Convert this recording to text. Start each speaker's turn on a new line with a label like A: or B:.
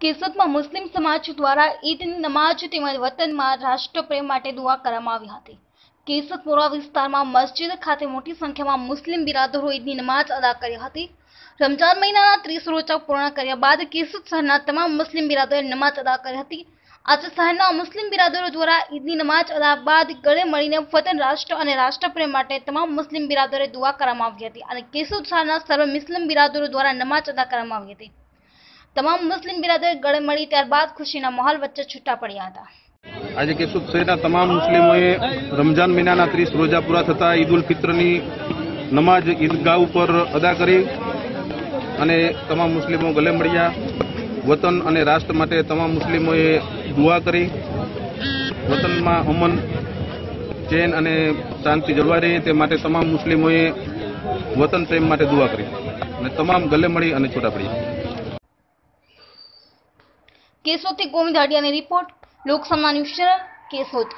A: કેશોદમાં મુસ્લિમ સમાજ દ્વારા ઈદની નમાજ તેમજ વતનમાં રાષ્ટ્રપ્રેમ માટે દુઆ કરવામાં આવી હતી. કેશોદ પુરા વિસ્તારમાં મસ્જિદ ખાતે મોટી સંખ્યામાં મુસ્લિમ બિરાદરો ઈદની નમાજ અદા કરી હતી. રમજાન મહિનાના ત્રીસ રોજા પૂર્ણ કર્યા બાદ કેશોદ શહેરના તમામ મુસ્લિમ બિરાદરોએ નમાજ અદા કરી હતી. આજે શહેરના મુસ્લિમ બિરાદરો દ્વારા ઈદની નમાજ અદા બાદ ગળે મળીને વતન રાષ્ટ્ર અને રાષ્ટ્રપ્રેમ માટે તમામ મુસ્લિમ બિરાદરોએ દુઆ કરવામાં આવી હતી અને કેશોદ શહેરના સર્વ મુસ્લિમ બિરાદરો દ્વારા નમાજ અદા કરવામાં આવી હતી. તમામ મુસ્લિમ બિરાદર ગળે મળી ત્યારબાદ ખુશીના માહોલ વચ્ચે છૂટા પડ્યા હતા.
B: આજે કેશોદ શહેરના તમામ મુસ્લિમોએ રમજાન મહિનાના ત્રીસ રોજા પૂરા થતા ઈદ ઉલ ફિત્રની નમાજ ઈદગાહ ઉપર અદા કરી અને તમામ મુસ્લિમો ગલે મળ્યા. વતન અને રાષ્ટ્ર માટે તમામ મુસ્લિમોએ દુઆ કરી. વતનમાં અમન ચેન અને શાંતિ જળવાઈ રહે તે માટે તમામ મુસ્લિમોએ વતન પ્રેમ માટે દુઆ કરી. અને તમામ ગલે મળી અને છૂટા પડ્યા
A: કેશોદથી ગોવિંદ હાડિયાની રિપોર્ટ લોકસમા ન્યૂઝ ચેનલ કેશોદ.